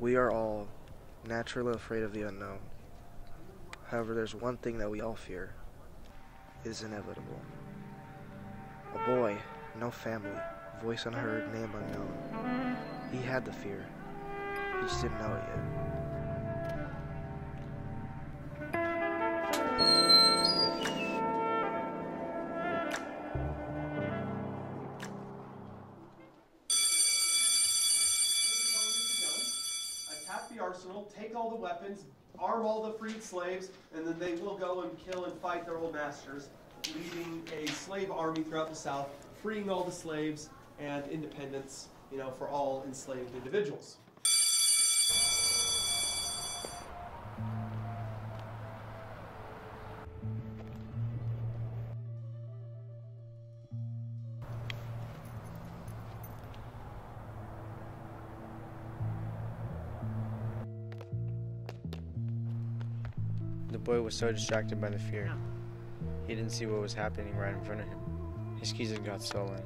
We are all naturally afraid of the unknown. However, there's one thing that we all fear. Is inevitable. A boy, no family, voice unheard, name unknown. He had the fear. He just didn't know it yet. The arsenal, take all the weapons, arm all the freed slaves, and then they will go and kill and fight their old masters, leading a slave army throughout the South, freeing all the slaves and independence, you know, for all enslaved individuals. Boy was so distracted by the fear, he didn't see what was happening right in front of him. His keys had got stolen.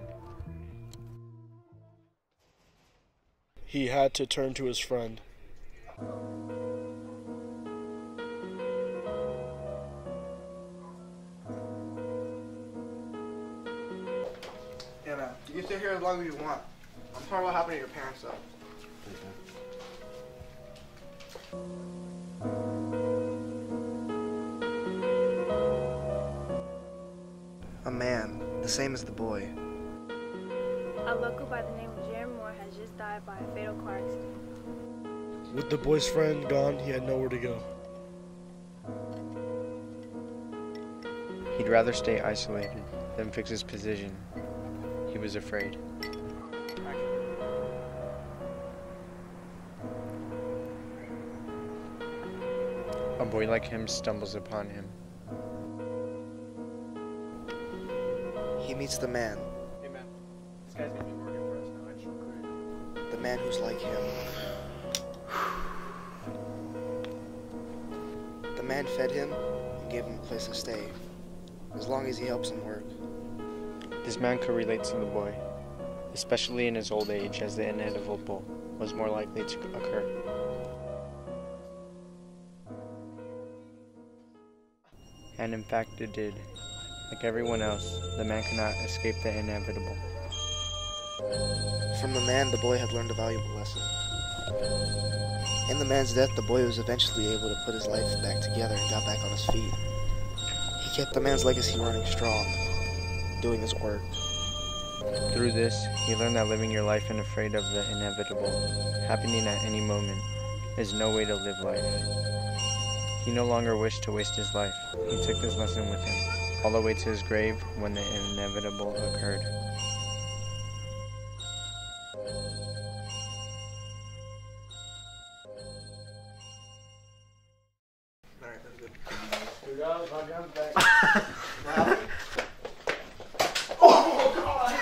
He had to turn to his friend. Yeah, man. You can stay here as long as you want. I'm sorry what happened to your parents, though. A same as the boy. A local by the name of Jeremy Moore has just died by a fatal car accident. With the boy's friend gone, he had nowhere to go. He'd rather stay isolated than fix his position. He was afraid. A boy like him stumbles upon him. He meets the man, Hey man, this guy's gonna be working for us now. I just recruited. the man who's like him. The man fed him and gave him a place to stay, as long as he helps him work. This man could relate to the boy, especially in his old age, as the inevitable was more likely to occur. And in fact, it did. Like everyone else, the man could not escape the inevitable. From the man, the boy had learned a valuable lesson. In the man's death, the boy was eventually able to put his life back together and got back on his feet. He kept the man's legacy running strong, doing his work. Through this, he learned that living your life and afraid of the inevitable, happening at any moment, is no way to live life. He no longer wished to waste his life. He took this lesson with him, all the way to his grave when the inevitable occurred. Alright, that's good. Oh, god.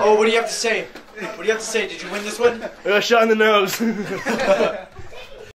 Oh, what do you have to say? What do you have to say? Did you win this one? I got shot in the nose.